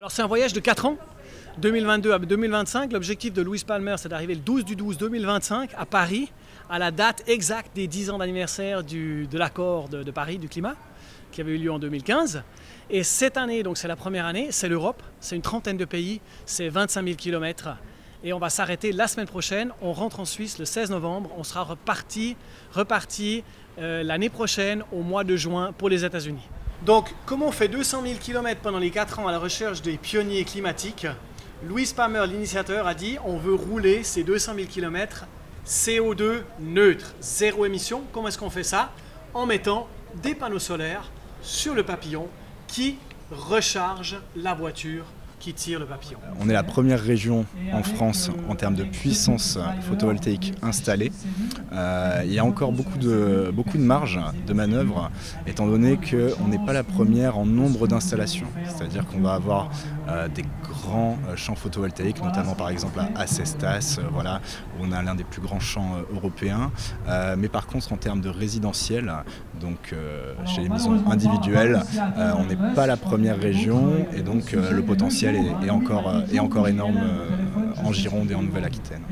Alors c'est un voyage de 4 ans, 2022 à 2025. L'objectif de Louis Palmer, c'est d'arriver le 12 du 12 2025 à Paris, à la date exacte des 10 ans d'anniversaire de l'accord de, Paris du climat, qui avait eu lieu en 2015. Et cette année, donc c'est la première année, c'est l'Europe, c'est une trentaine de pays, c'est 25 000 km. Et on va s'arrêter la semaine prochaine. On rentre en Suisse le 16 novembre. On sera reparti, reparti euh, l'année prochaine au mois de juin pour les États-Unis. Donc, comment on fait 200 000 km pendant les 4 ans à la recherche des pionniers climatiques Louis Palmer, l'initiateur, a dit on veut rouler ces 200 000 km CO2 neutre, zéro émission. Comment est-ce qu'on fait ça En mettant des panneaux solaires sur le papillon qui recharge la voiture qui tire le papillon. On est la première région en France en termes de puissance photovoltaïque installée. Euh, il y a encore beaucoup de, beaucoup de marge de manœuvre étant donné qu'on n'est pas la première en nombre d'installations. C'est-à-dire qu'on va avoir euh, des grands euh, champs photovoltaïques, notamment par exemple à Acestas, voilà, où on a l'un des plus grands champs européens. mais par contre en termes de résidentiel, donc chez les maisons individuelles, on n'est pas la première région et donc le potentiel est, encore, est encore énorme en Gironde et en Nouvelle-Aquitaine.